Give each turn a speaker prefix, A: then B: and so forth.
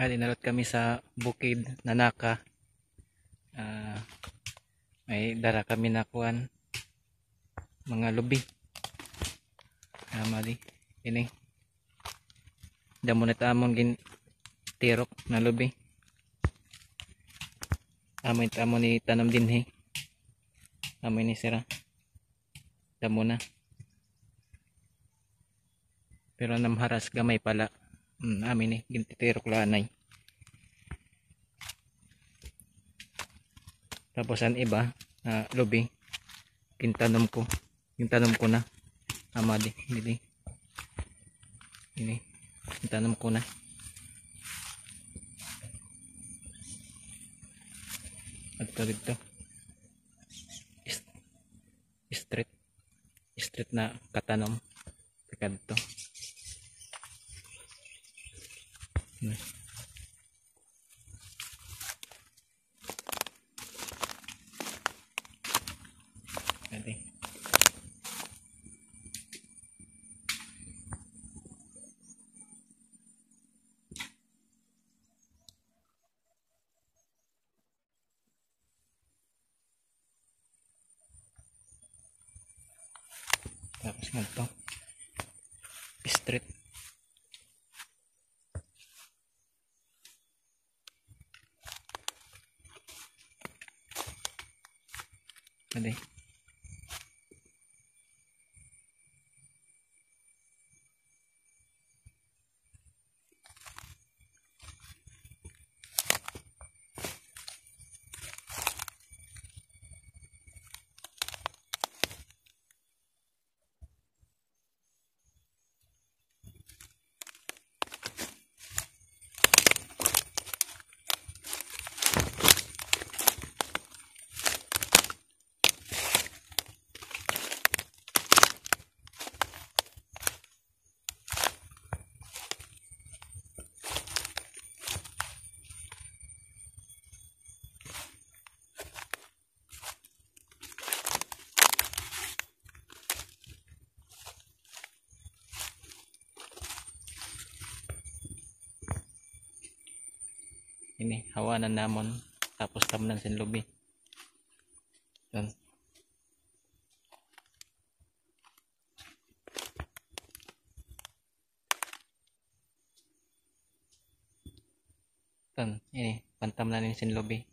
A: Ah, dinalot kami sa bukid Nanaka. Ah, may dara kami nakuan mga lubi. Ah, mali. Ini. Damo na tamon gin tirok na lubi. Amoy tamo ni tanam din he. Amoy ni sira. Damo na. Pero namharas gamay pala. Mm, amin ni gintitirok lanay. Tapos ang iba na lubi kintanom ko. Kintanom ko na. Ama di, hindi. Ini. Kintanom ko na. At ito dito. Street. Street na katanom. Teka dito. Hmm. Pwede. Tapos nga ito. Street. Pwede. Ini hawanan namon. Tapos tamnan sin lubi. Yan. Yan, ini pantamnan sin lubi